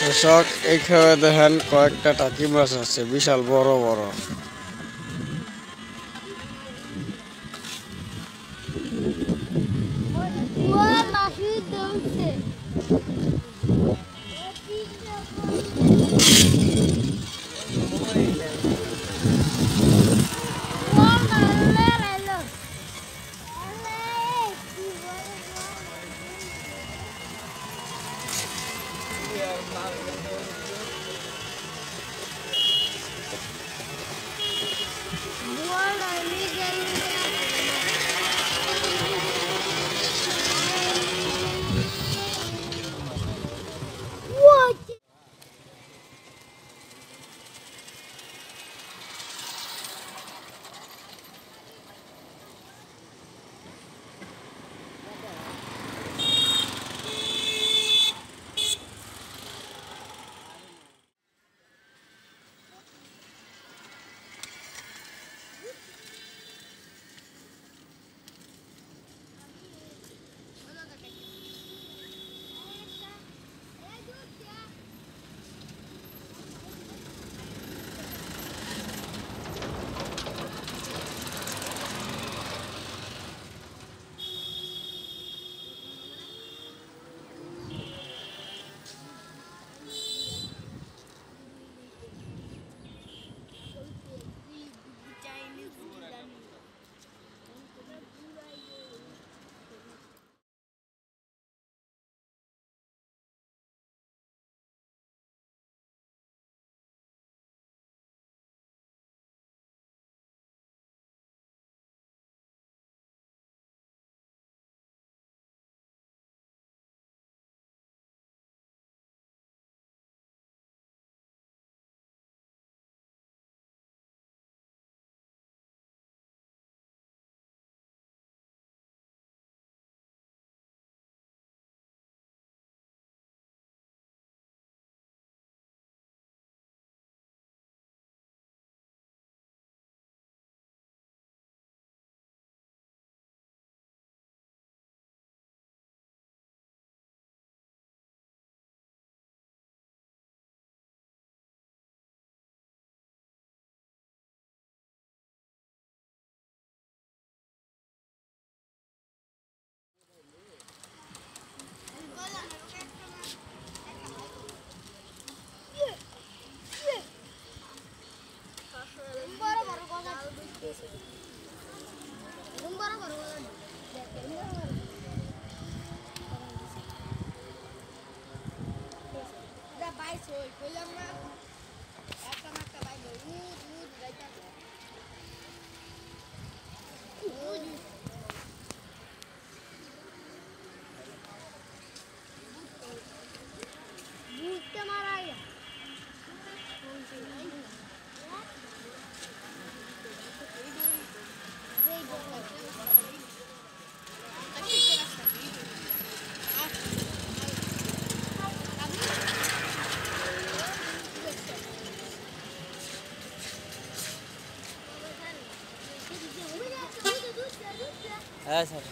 দর্শক এইখানে দেখেন কয়েকটা টাকি মাছ আছে বিশাল বড় বড়। What? Udah baik, soy. Kulang na. Kata-kata baik, lu, है सर।